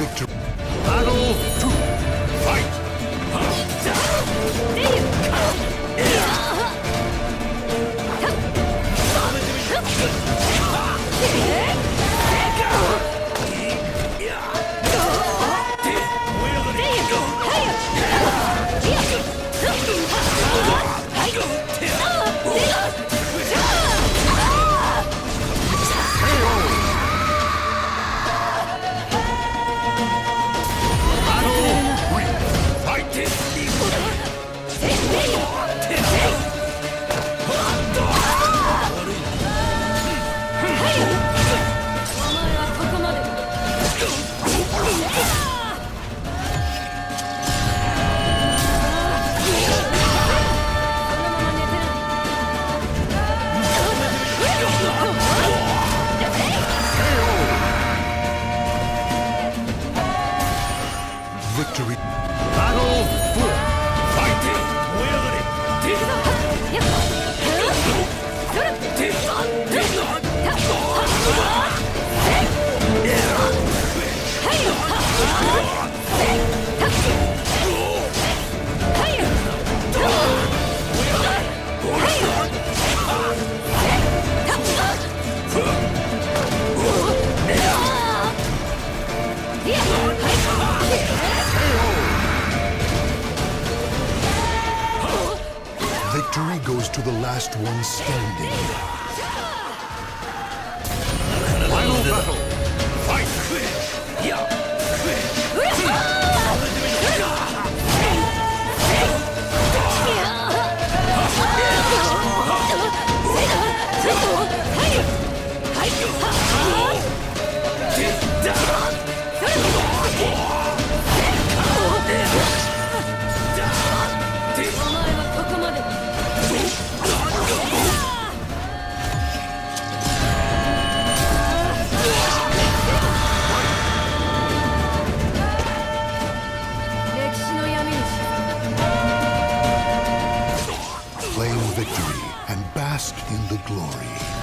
victory. Yeah. to the last one standing. Final battle! Fight! victory and bask in the glory.